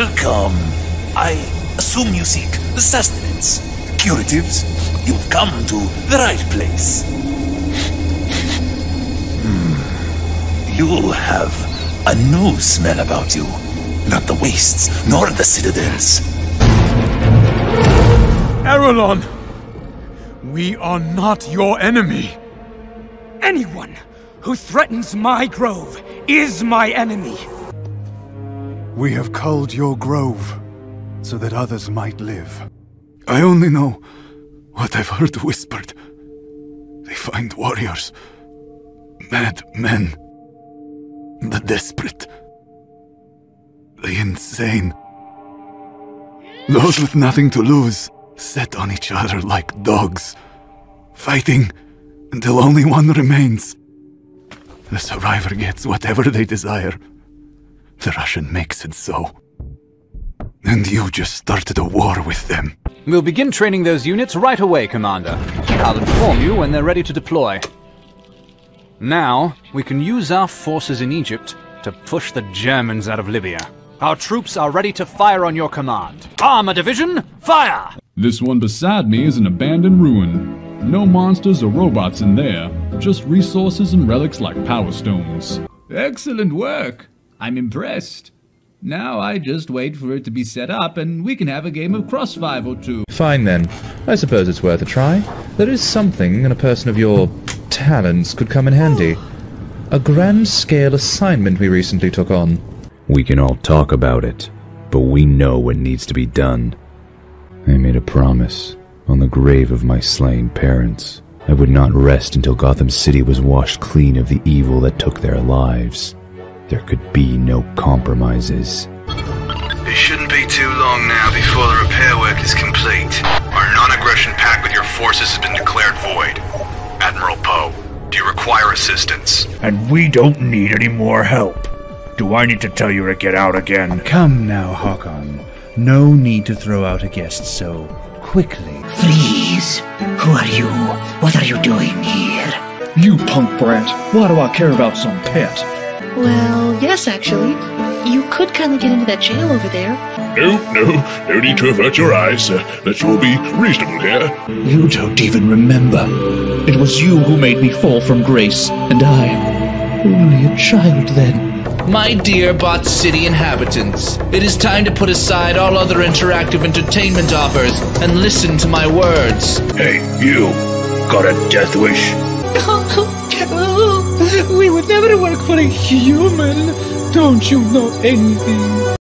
Welcome. I assume you seek sustenance, curatives. You've come to the right place. Hmm. You have a new smell about you. Not the wastes, nor the citadels. Arelon! We are not your enemy. Anyone who threatens my grove is my enemy. We have culled your grove so that others might live. I only know what I've heard whispered. They find warriors, mad men, the desperate, the insane. Those with nothing to lose set on each other like dogs, fighting until only one remains. The survivor gets whatever they desire. The Russian makes it so. And you just started a war with them. We'll begin training those units right away, Commander. I'll inform you when they're ready to deploy. Now, we can use our forces in Egypt to push the Germans out of Libya. Our troops are ready to fire on your command. Armor Division, fire! This one beside me is an abandoned ruin. No monsters or robots in there, just resources and relics like power stones. Excellent work. I'm impressed. Now I just wait for it to be set up and we can have a game of Crossfive or two. Fine then. I suppose it's worth a try. There is something, and a person of your talents could come in handy. A grand scale assignment we recently took on. We can all talk about it, but we know what needs to be done. I made a promise on the grave of my slain parents. I would not rest until Gotham City was washed clean of the evil that took their lives. There could be no compromises. It shouldn't be too long now before the repair work is complete. Our non-aggression pact with your forces has been declared void. Admiral Poe, do you require assistance? And we don't need any more help. Do I need to tell you to get out again? Come now, Hakon. No need to throw out a guest so quickly. Freeze! Who are you? What are you doing here? You punk brat. Why do I care about some pet? Well, yes, actually. You could kind of get into that jail over there. No, no, no need to avert your eyes. Uh, let's all be reasonable here. You don't even remember. It was you who made me fall from grace, and I, only a child then. My dear Bot City inhabitants, it is time to put aside all other interactive entertainment offers and listen to my words. Hey, you, got a death wish? would never work for a human. Don't you know anything?